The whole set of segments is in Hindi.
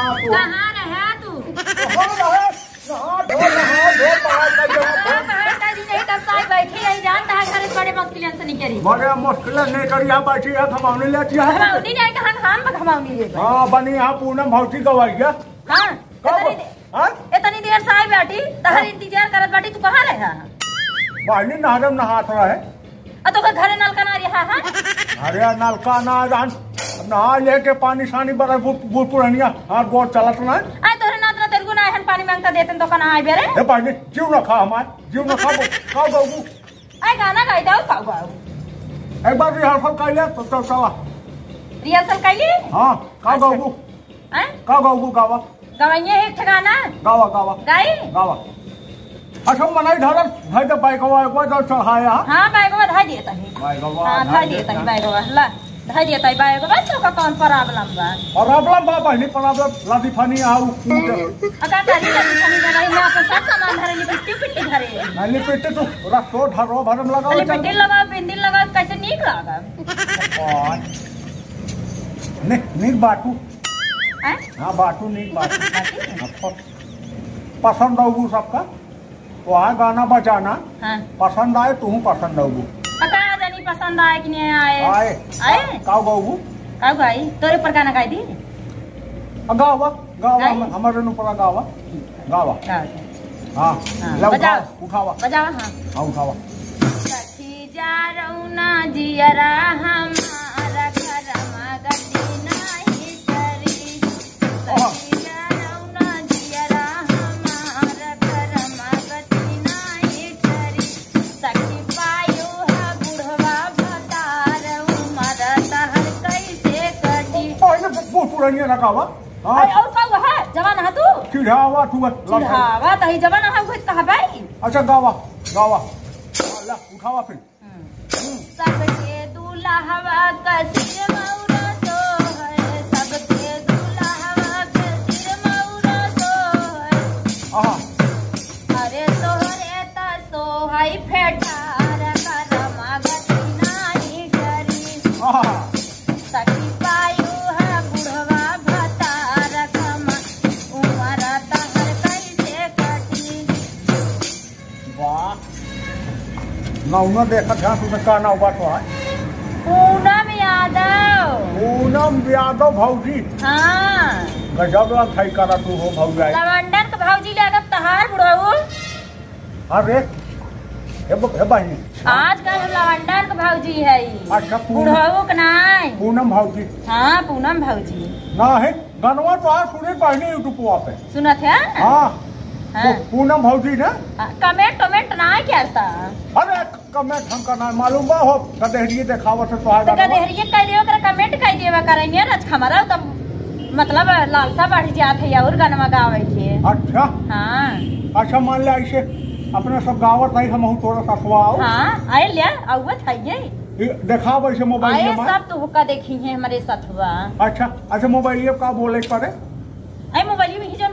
कहाँ रहा तू? नहा नहा नहीं बैठी रही जानता है घर बड़े मुश्किल से नहीं करी। बड़े मुश्किल नहीं कर यहाँ बैठी है घमावने लेती है। घमाउनी नहीं कहाँ हम घमाउनी ले हाँ? बनी यहाँ पूनम भौती गवैया हाँ। इतनी हाँ? इतनी देर साई बैठी तहर इंतज़ार करत बैठी तू कहाँ रहा? बाहरी नहरम नहात रहे तो घरे नल का ना रहा है। अरे नलका ना जान नहा लेके पानी सानी बड़ा बूढ़ पुरानिया हाथ गोड़ चलत ना आई तोरे नात ना तेरे गुना हन पानी माँगता देते तो कना आई बेरे हे पानी जीव न खा हमार जीव न खा खा गऊ आई गाना गाई दाओ का गाओ। एक बार रिहर्सल कर ले तो चल चला रिहर्सल कैली हाँ का गऊ हैं का गऊ गावा। गवाइए एक ठिकाना। गावा गावा। गाई? गावा। अच्छा मनाई धरन भाई तो बाइकवा एक बार चढ़ाया। हाँ बैगवा धाई दिए तही। बाइकवा हाँ धाई दिए तही बैगवा ला। तो का कौन प्रॉब्लम बा प्रॉब्लम बा पहली प्रॉब्लम लादी फनी आउ कूट अका काली काली खानी लगा मैं अपन सब सामान धरे ली पिट्टी पिट्टी धरे नाली पेटे तो रस्तो ढरो भरम लगाओ अरे पिट्टी लगा बिंदी लगा कैसे नीक लगा और ने नीक बाटू हैं हाँ बाटू नीक बाटू हाँ, पसंद आऊगू सबका वहाँ गाना बजाना पसंद आए तू पसंद आऊगू जानी पसंद आए कि नहीं आए? आए। आए? काऊ गाऊ काऊ गाई? तोरे पर गाना गाई दी? गावा गावा गाई? नु पर गावा। गावा। हाँ हाँ बजा बजाओ। उठावा। बजावा हाँ। हाँ उठावा। सखी जा रौना जियरा हमारा बहुत पुरानी ना गावा हाँ और का है जवान है तू चिढ़ावा तू चिढ़ावा तही जवान है वो कहा भाई अच्छा गावा गावा ले उठावा फिर सबके दूल्हा कसिर मौरा तो है सबके दूल्हा कसिर मौरा तो है हाँ अरे तोहरे त सोहई फेटार नौना देखा था तुझे का नाव बात है पूनम यादव पूनम यादव भौजी हाँ गजब लग थाई करा तू हो भौजाई लवंडन के भौजी लागत तहार बुढ़ऊ अरे हे हे बहिनी आजकल लवंडन के भौजी है अच्छा बुढ़ऊ के नाय पूनम भौजी हाँ पूनम भौजी ना है गनवा तो आज सुने पहले यूट्यूब पे सुनत है हाँ हाँ। पूनम भौजी ने? कमेंट टमेंट ना करता अरे कमेंट हम करना मालूम बा हो कदेहरिए देखावा से तो तो कदेहरिए कह दियो कर कमेंट कह देवा करेंगे रच हमारा तब मतलब लालसा बढ़ जात है और गाना गावे के। अच्छा। हाँ। अच्छा मान ले ऐसे अपने सब गावत नहीं हम तोरा ससुआओ हाँ आए लिया अवत है ये। देखाव ऐसे मोबाइल में सब तो हुक्का देखी है हमारे सथवा अच्छा अच्छा मोबाइल का बोले पड़े? आई मोबाइल ही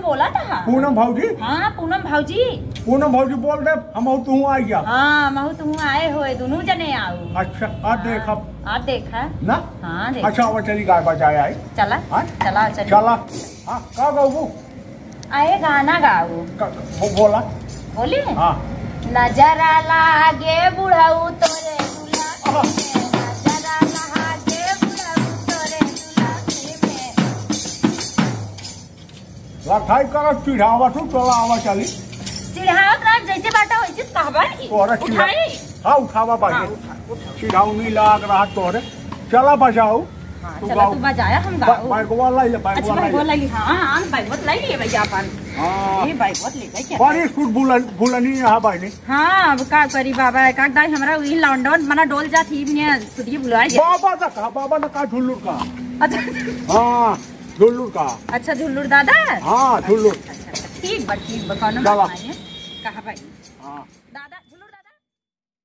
बोला था। पूनम भाजी हाँ पूनम भाजी पूनम भाजी बोल दे हम तू आई जा हाँ महू तुम आए हो दोनों जने आओ अच्छा आज देख। अब आप देखा। ना? हाँ देख। अच्छा वो चली गाय बजाए आई चला हाँ? चला चल। चला। हाँ का गाऊ आए गाना गाओ वो बोला। बोली? हाँ। नजरा लागे बुढ़ऊ तोरे लखाई कर चिढ़ावा तू चला आवा चली। चिढ़ावत रह जैसे बाटा वैसे कहबा तोरा उठाई हाँ उठावा हाँ, बाजे उठा, उठा। लाग रहा तोरे चला बजाओ हाँ, चला तू बजाया हम गाओ बाइकवा लाई ले अच्छा बाइकवा भाई लाई ले। बोल हाँ हाँ भाई बहुत लाई लिए भैया अपन हाँ। ये भाई बहुत ले गए क्या? बड़ी स्कूल भूलन भूलनी यहाँ बाइनी हाँ का करी बाबा एक दाई हमरा वही लॉन्डन मना डोल जा थी ने सुदिए बुलाए बाबा कहा बाबा ने कहा झुल्लुर का? अच्छा। हाँ। झुल्लुर का। अच्छा झुल्लुर दादा? हाँ झुल्लुर। अच्छा अच्छा ठीक बा ठीक बा ना। बात? कहा भाई? हाँ।